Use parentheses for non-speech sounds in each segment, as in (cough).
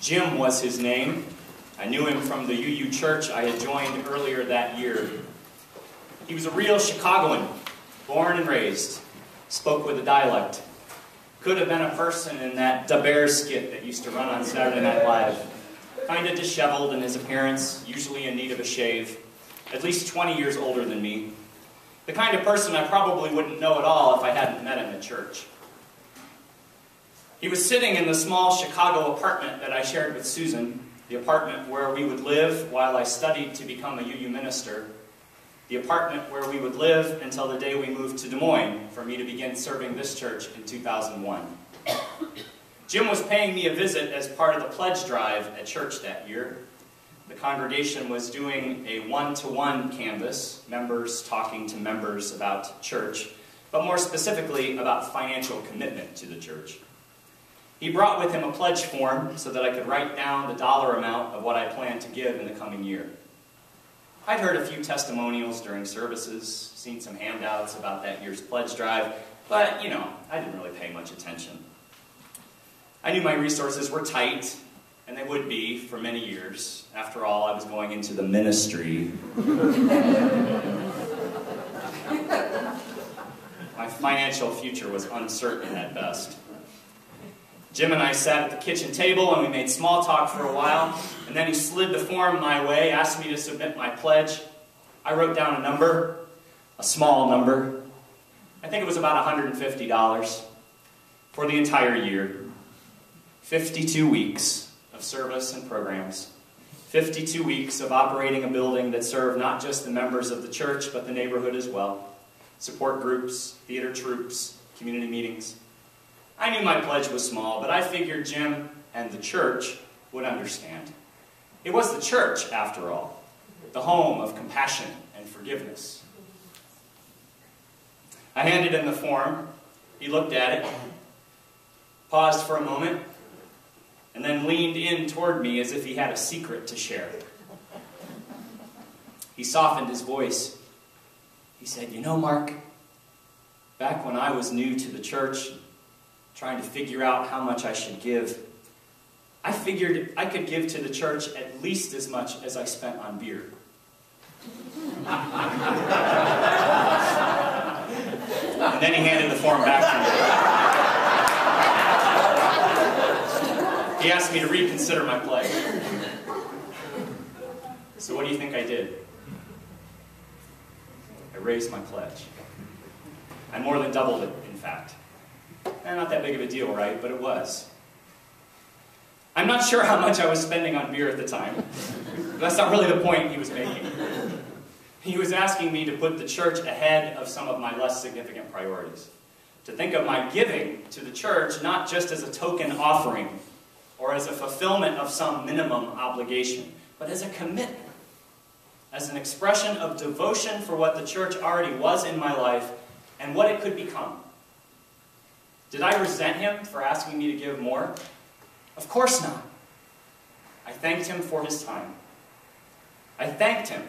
Jim was his name. I knew him from the UU church I had joined earlier that year. He was a real Chicagoan, born and raised, spoke with a dialect. Could have been a person in that Da Bear skit that used to run on Saturday Night Live. Kind of disheveled in his appearance, usually in need of a shave. At least 20 years older than me. The kind of person I probably wouldn't know at all if I hadn't met him at church. He was sitting in the small Chicago apartment that I shared with Susan, the apartment where we would live while I studied to become a UU minister, the apartment where we would live until the day we moved to Des Moines for me to begin serving this church in 2001. Jim was paying me a visit as part of the pledge drive at church that year. The congregation was doing a one-to-one -one canvas, members talking to members about church, but more specifically about financial commitment to the church. He brought with him a pledge form so that I could write down the dollar amount of what I planned to give in the coming year. I'd heard a few testimonials during services, seen some handouts about that year's pledge drive, but, you know, I didn't really pay much attention. I knew my resources were tight, and they would be for many years. After all, I was going into the ministry. (laughs) my financial future was uncertain at best. Jim and I sat at the kitchen table and we made small talk for a while, and then he slid the form my way, asked me to submit my pledge. I wrote down a number, a small number. I think it was about $150 for the entire year. 52 weeks of service and programs. 52 weeks of operating a building that served not just the members of the church, but the neighborhood as well. Support groups, theater troupes, community meetings. I knew my pledge was small, but I figured Jim and the church would understand. It was the church, after all, the home of compassion and forgiveness. I handed him the form. He looked at it, paused for a moment, and then leaned in toward me as if he had a secret to share. He softened his voice. He said, You know, Mark, back when I was new to the church, trying to figure out how much I should give, I figured I could give to the church at least as much as I spent on beer. (laughs) and then he handed the form back to me. He asked me to reconsider my pledge. So what do you think I did? I raised my pledge. I more than doubled it, in fact. Eh, not that big of a deal, right? But it was. I'm not sure how much I was spending on beer at the time. That's not really the point he was making. He was asking me to put the church ahead of some of my less significant priorities. To think of my giving to the church not just as a token offering or as a fulfillment of some minimum obligation, but as a commitment, as an expression of devotion for what the church already was in my life and what it could become. Did I resent him for asking me to give more? Of course not. I thanked him for his time. I thanked him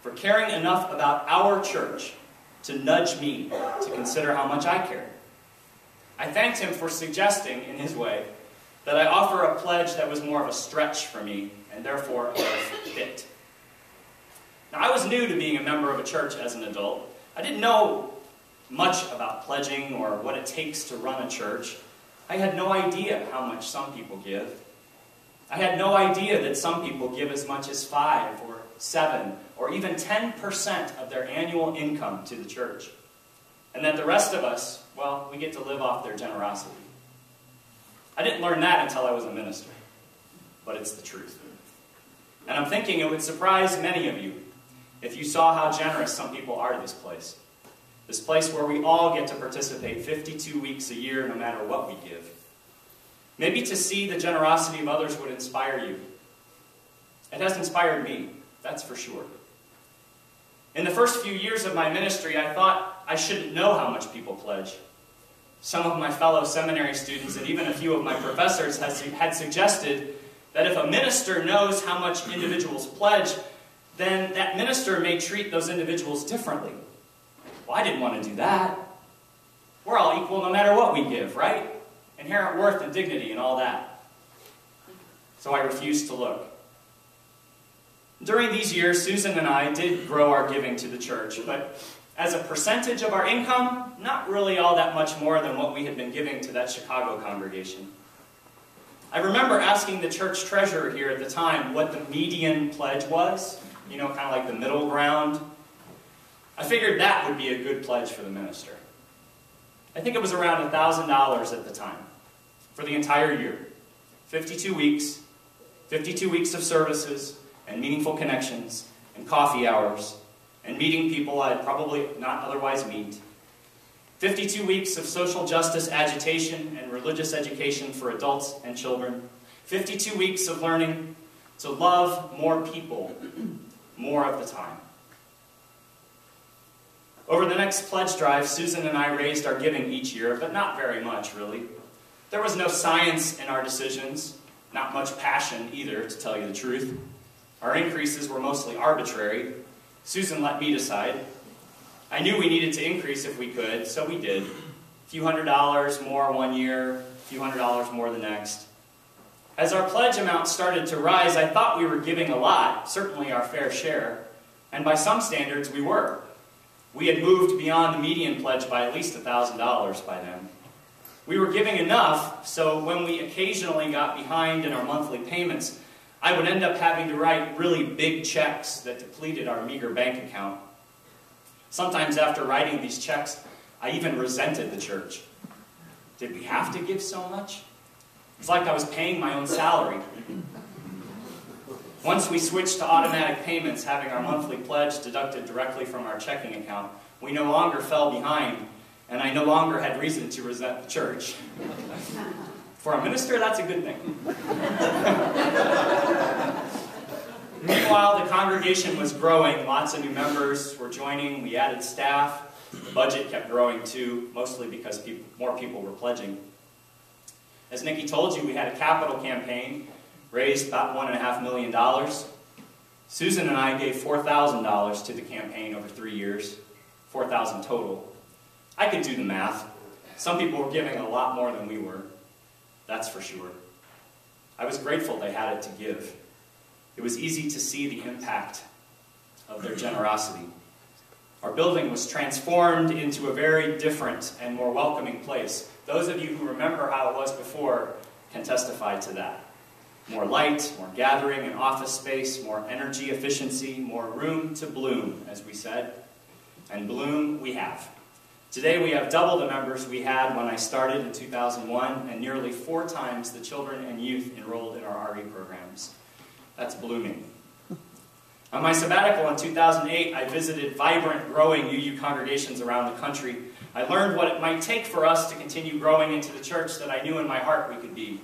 for caring enough about our church to nudge me to consider how much I cared. I thanked him for suggesting, in his way, that I offer a pledge that was more of a stretch for me and therefore a fit. Now, I was new to being a member of a church as an adult. I didn't know much about pledging or what it takes to run a church. I had no idea how much some people give. I had no idea that some people give as much as 5 or 7 or even 10% of their annual income to the church. And that the rest of us, well, we get to live off their generosity. I didn't learn that until I was a minister, but it's the truth. And I'm thinking it would surprise many of you if you saw how generous some people are to this place. This place where we all get to participate 52 weeks a year no matter what we give. Maybe to see the generosity of others would inspire you. It has inspired me, that's for sure. In the first few years of my ministry, I thought I shouldn't know how much people pledge. Some of my fellow seminary students and even a few of my professors had suggested that if a minister knows how much individuals pledge, then that minister may treat those individuals differently. Well, I didn't want to do that. We're all equal no matter what we give, right? Inherent worth and dignity and all that. so I refused to look. During these years, Susan and I did grow our giving to the church, but as a percentage of our income, not really all that much more than what we had been giving to that Chicago congregation. I remember asking the church treasurer here at the time what the median pledge was, you know, kind of like the middle ground. I figured that would be a good pledge for the minister. I think it was around $1,000 at the time for the entire year. 52 weeks, 52 weeks of services and meaningful connections and coffee hours and meeting people I'd probably not otherwise meet. 52 weeks of social justice agitation and religious education for adults and children. 52 weeks of learning to love more people more of the time. Over the next pledge drive, Susan and I raised our giving each year, but not very much, really. There was no science in our decisions, not much passion either, to tell you the truth. Our increases were mostly arbitrary. Susan let me decide. I knew we needed to increase if we could, so we did. A few hundred dollars more one year, a few hundred dollars more the next. As our pledge amount started to rise, I thought we were giving a lot, certainly our fair share, and by some standards we were. We had moved beyond the median pledge by at least $1,000 by then. We were giving enough, so when we occasionally got behind in our monthly payments, I would end up having to write really big checks that depleted our meager bank account. Sometimes after writing these checks, I even resented the church. Did we have to give so much? It's like I was paying my own salary. Once we switched to automatic payments, having our monthly pledge deducted directly from our checking account, we no longer fell behind, and I no longer had reason to resent the church. (laughs) For a minister, that's a good thing. (laughs) Meanwhile, the congregation was growing. Lots of new members were joining. We added staff. The budget kept growing too, mostly because people, more people were pledging. As Nikki told you, we had a capital campaign raised about $1.5 million. Susan and I gave $4,000 to the campaign over three years, 4000 total. I could do the math. Some people were giving a lot more than we were, that's for sure. I was grateful they had it to give. It was easy to see the impact of their generosity. Our building was transformed into a very different and more welcoming place. Those of you who remember how it was before can testify to that more light, more gathering and office space, more energy efficiency, more room to bloom, as we said. And bloom we have. Today we have double the members we had when I started in 2001 and nearly four times the children and youth enrolled in our RE programs. That's blooming. On my sabbatical in 2008, I visited vibrant, growing UU congregations around the country. I learned what it might take for us to continue growing into the church that I knew in my heart we could be.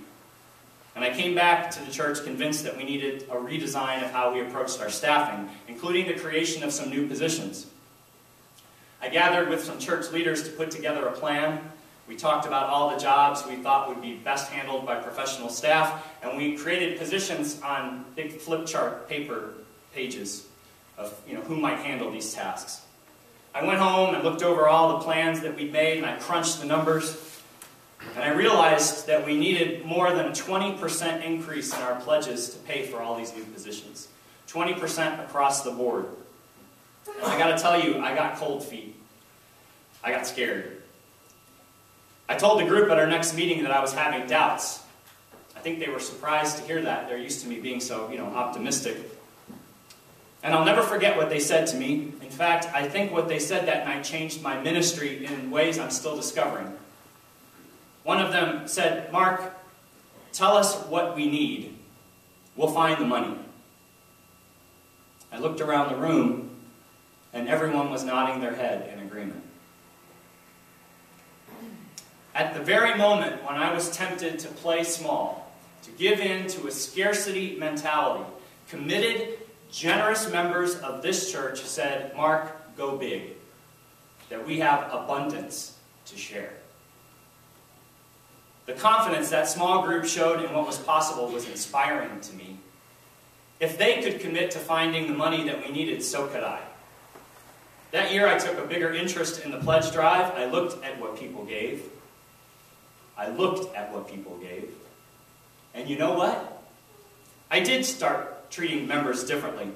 And I came back to the church convinced that we needed a redesign of how we approached our staffing, including the creation of some new positions. I gathered with some church leaders to put together a plan. We talked about all the jobs we thought would be best handled by professional staff, and we created positions on big flip chart paper pages of you know, who might handle these tasks. I went home and looked over all the plans that we'd made, and I crunched the numbers. And I realized that we needed more than a 20% increase in our pledges to pay for all these new positions. 20% across the board. And I got to tell you, I got cold feet. I got scared. I told the group at our next meeting that I was having doubts. I think they were surprised to hear that. They're used to me being so, you know, optimistic. And I'll never forget what they said to me. In fact, I think what they said that night changed my ministry in ways I'm still discovering. One of them said, Mark, tell us what we need. We'll find the money. I looked around the room, and everyone was nodding their head in agreement. At the very moment when I was tempted to play small, to give in to a scarcity mentality, committed, generous members of this church said, Mark, go big. That we have abundance to share. The confidence that small group showed in what was possible was inspiring to me. If they could commit to finding the money that we needed, so could I. That year I took a bigger interest in the pledge drive. I looked at what people gave. I looked at what people gave. And you know what? I did start treating members differently.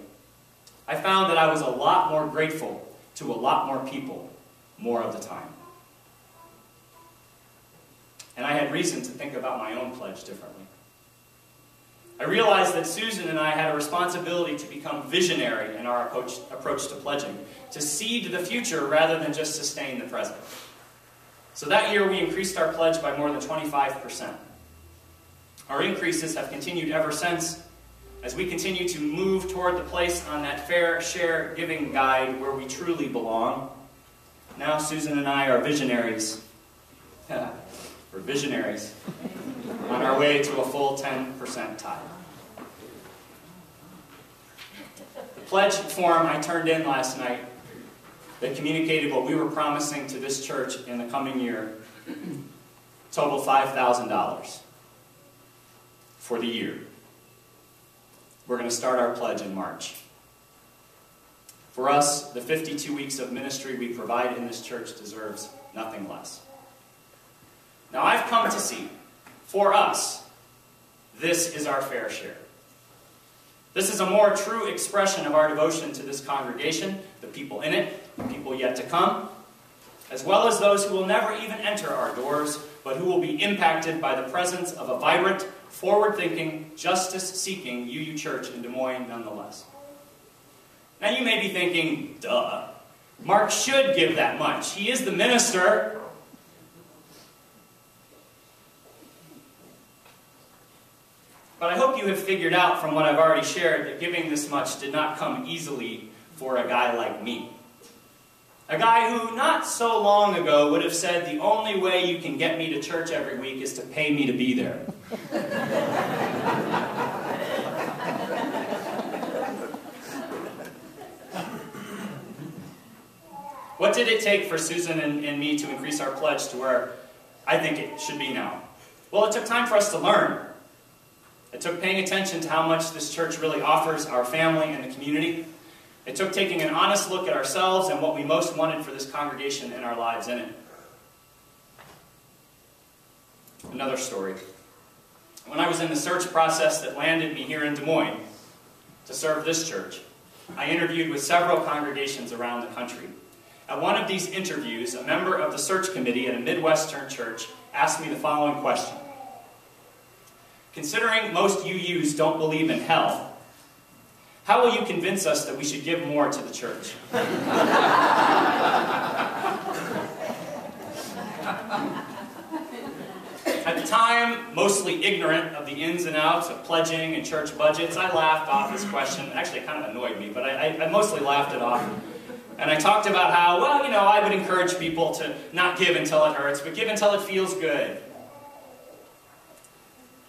I found that I was a lot more grateful to a lot more people more of the time. And I had reason to think about my own pledge differently. I realized that Susan and I had a responsibility to become visionary in our approach, approach to pledging, to seed the future rather than just sustain the present. So that year we increased our pledge by more than 25%. Our increases have continued ever since as we continue to move toward the place on that fair share giving guide where we truly belong. Now Susan and I are visionaries. (laughs) We're visionaries on our way to a full 10% tithe. The pledge form I turned in last night that communicated what we were promising to this church in the coming year totaled $5,000 for the year. We're going to start our pledge in March. For us, the 52 weeks of ministry we provide in this church deserves nothing less. Now, I've come to see, for us, this is our fair share. This is a more true expression of our devotion to this congregation, the people in it, the people yet to come, as well as those who will never even enter our doors, but who will be impacted by the presence of a vibrant, forward thinking, justice seeking UU Church in Des Moines nonetheless. Now you may be thinking, duh, Mark should give that much. He is the minister. But I hope you have figured out from what I've already shared that giving this much did not come easily for a guy like me. A guy who, not so long ago, would have said the only way you can get me to church every week is to pay me to be there. (laughs) what did it take for Susan and, and me to increase our pledge to where I think it should be now? Well, it took time for us to learn. It took paying attention to how much this church really offers our family and the community. It took taking an honest look at ourselves and what we most wanted for this congregation and our lives in it. Another story. When I was in the search process that landed me here in Des Moines to serve this church, I interviewed with several congregations around the country. At one of these interviews, a member of the search committee at a Midwestern church asked me the following question. Considering most UUs don't believe in hell, how will you convince us that we should give more to the church? At the time, mostly ignorant of the ins and outs of pledging and church budgets, I laughed off this question. Actually, it kind of annoyed me, but I, I, I mostly laughed it off. And I talked about how, well, you know, I would encourage people to not give until it hurts, but give until it feels good.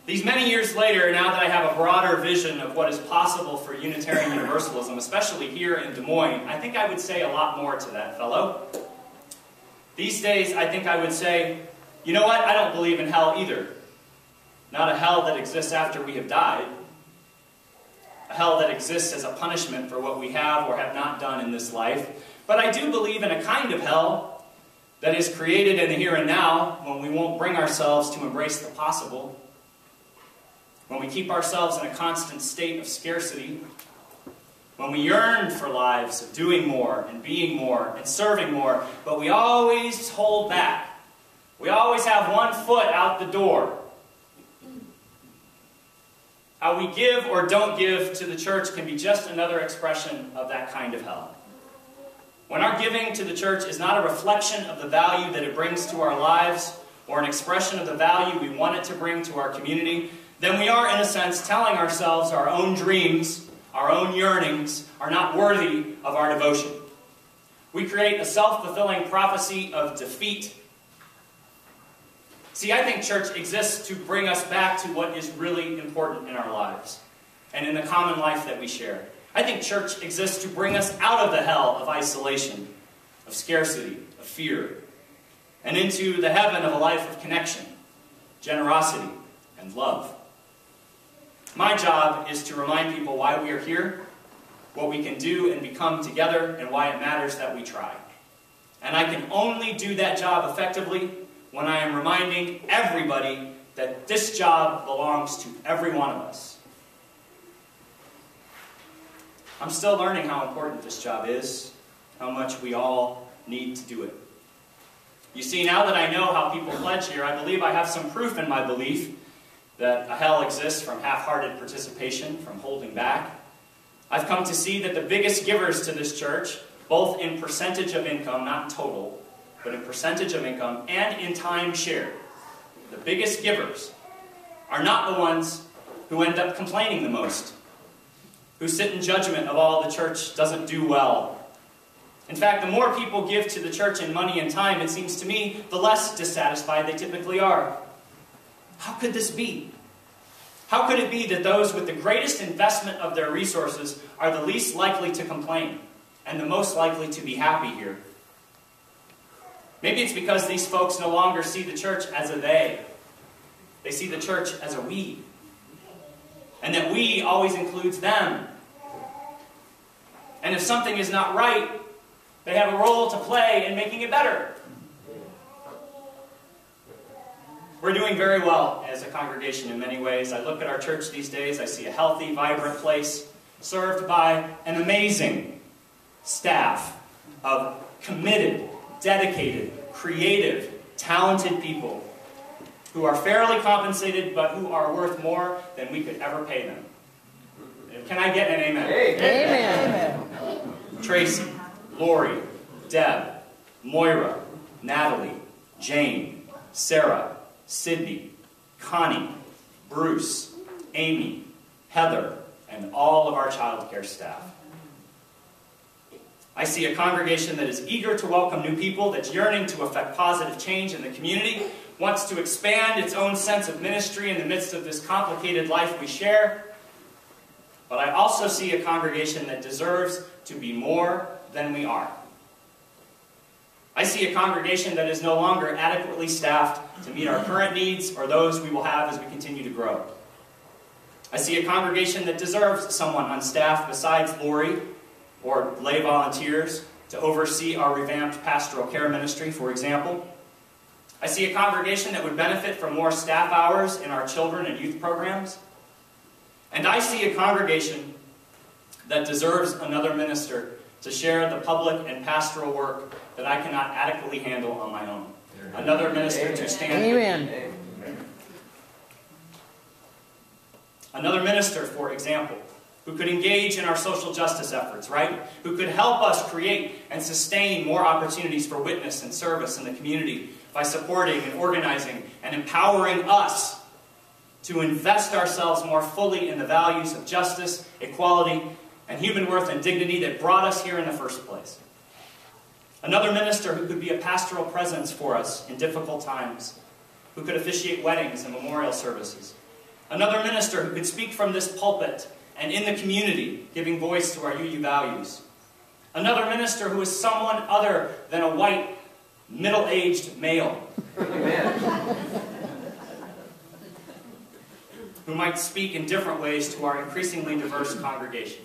These many years later, now that I have a broader vision of what is possible for Unitarian Universalism, especially here in Des Moines, I think I would say a lot more to that fellow. These days, I think I would say, you know what, I don't believe in hell either. Not a hell that exists after we have died, a hell that exists as a punishment for what we have or have not done in this life. But I do believe in a kind of hell that is created in the here and now when we won't bring ourselves to embrace the possible when we keep ourselves in a constant state of scarcity, when we yearn for lives of doing more and being more and serving more, but we always hold back. We always have one foot out the door. How we give or don't give to the church can be just another expression of that kind of hell. When our giving to the church is not a reflection of the value that it brings to our lives or an expression of the value we want it to bring to our community, then we are, in a sense, telling ourselves our own dreams, our own yearnings, are not worthy of our devotion. We create a self-fulfilling prophecy of defeat. See, I think church exists to bring us back to what is really important in our lives and in the common life that we share. I think church exists to bring us out of the hell of isolation, of scarcity, of fear, and into the heaven of a life of connection, generosity, and love. My job is to remind people why we are here, what we can do and become together, and why it matters that we try. And I can only do that job effectively when I am reminding everybody that this job belongs to every one of us. I'm still learning how important this job is, how much we all need to do it. You see, now that I know how people pledge here, I believe I have some proof in my belief that a hell exists from half-hearted participation, from holding back. I've come to see that the biggest givers to this church, both in percentage of income, not total, but in percentage of income and in time shared, the biggest givers are not the ones who end up complaining the most, who sit in judgment of all the church doesn't do well. In fact, the more people give to the church in money and time, it seems to me, the less dissatisfied they typically are. How could this be? How could it be that those with the greatest investment of their resources are the least likely to complain and the most likely to be happy here? Maybe it's because these folks no longer see the church as a they. They see the church as a we. And that we always includes them. And if something is not right, they have a role to play in making it better. We're doing very well as a congregation in many ways. I look at our church these days, I see a healthy, vibrant place served by an amazing staff of committed, dedicated, creative, talented people who are fairly compensated but who are worth more than we could ever pay them. Can I get an amen? Amen. amen. Tracy, Lori, Deb, Moira, Natalie, Jane, Sarah, Sydney, Connie, Bruce, Amy, Heather, and all of our child care staff. I see a congregation that is eager to welcome new people, that's yearning to effect positive change in the community, wants to expand its own sense of ministry in the midst of this complicated life we share. But I also see a congregation that deserves to be more than we are. I see a congregation that is no longer adequately staffed to meet our current needs or those we will have as we continue to grow. I see a congregation that deserves someone on staff besides Lori or lay volunteers to oversee our revamped pastoral care ministry, for example. I see a congregation that would benefit from more staff hours in our children and youth programs. And I see a congregation that deserves another minister to share the public and pastoral work that I cannot adequately handle on my own. Another minister to stand. Amen. Another minister, for example, who could engage in our social justice efforts, right? Who could help us create and sustain more opportunities for witness and service in the community by supporting and organizing and empowering us to invest ourselves more fully in the values of justice, equality, and human worth and dignity that brought us here in the first place. Another minister who could be a pastoral presence for us in difficult times, who could officiate weddings and memorial services. Another minister who could speak from this pulpit and in the community, giving voice to our UU values. Another minister who is someone other than a white, middle-aged male. who might speak in different ways to our increasingly diverse congregation.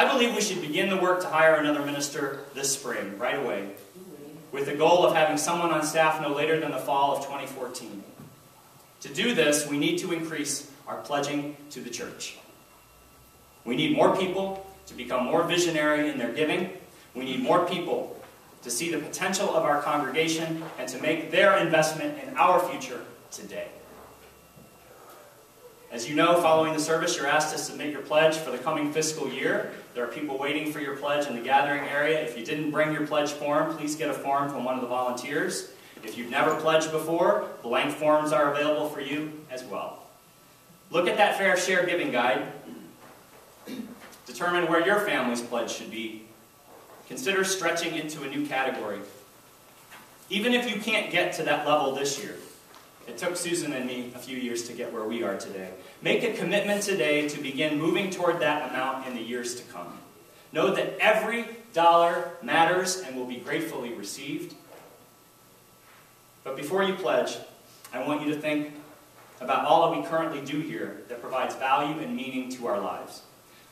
I believe we should begin the work to hire another minister this spring, right away, with the goal of having someone on staff no later than the fall of 2014. To do this, we need to increase our pledging to the church. We need more people to become more visionary in their giving. We need more people to see the potential of our congregation and to make their investment in our future today. As you know, following the service, you're asked to submit your pledge for the coming fiscal year. There are people waiting for your pledge in the gathering area. If you didn't bring your pledge form, please get a form from one of the volunteers. If you've never pledged before, blank forms are available for you as well. Look at that fair share giving guide. Determine where your family's pledge should be. Consider stretching into a new category. Even if you can't get to that level this year, it took Susan and me a few years to get where we are today. Make a commitment today to begin moving toward that amount in the years to come. Know that every dollar matters and will be gratefully received. But before you pledge, I want you to think about all that we currently do here that provides value and meaning to our lives.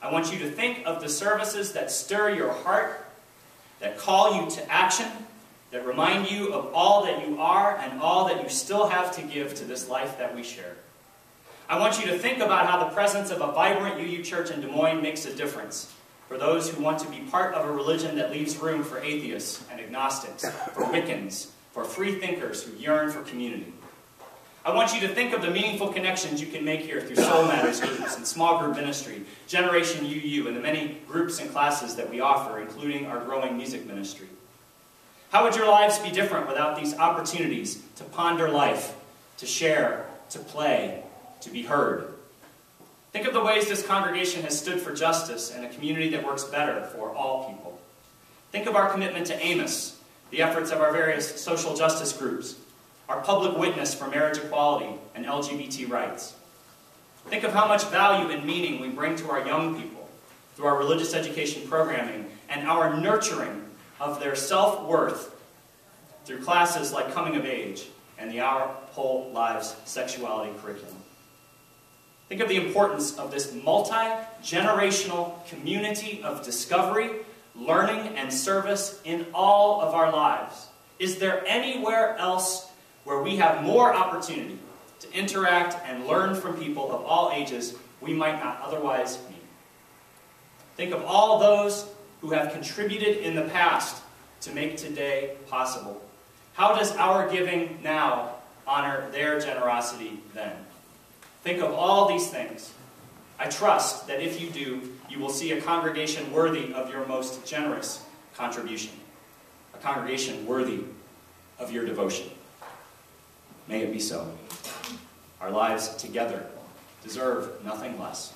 I want you to think of the services that stir your heart, that call you to action, that remind you of all that you are and all that you still have to give to this life that we share. I want you to think about how the presence of a vibrant UU church in Des Moines makes a difference for those who want to be part of a religion that leaves room for atheists and agnostics, for Wiccans, for free thinkers who yearn for community. I want you to think of the meaningful connections you can make here through Soul Matters groups and small group ministry, Generation UU, and the many groups and classes that we offer, including our growing music ministry. How would your lives be different without these opportunities to ponder life, to share, to play, to be heard? Think of the ways this congregation has stood for justice and a community that works better for all people. Think of our commitment to Amos, the efforts of our various social justice groups, our public witness for marriage equality and LGBT rights. Think of how much value and meaning we bring to our young people through our religious education programming and our nurturing of their self worth through classes like Coming of Age and the Our Whole Lives Sexuality curriculum. Think of the importance of this multi generational community of discovery, learning, and service in all of our lives. Is there anywhere else where we have more opportunity to interact and learn from people of all ages we might not otherwise meet? Think of all those who have contributed in the past to make today possible. How does our giving now honor their generosity then? Think of all these things. I trust that if you do, you will see a congregation worthy of your most generous contribution, a congregation worthy of your devotion. May it be so. Our lives together deserve nothing less.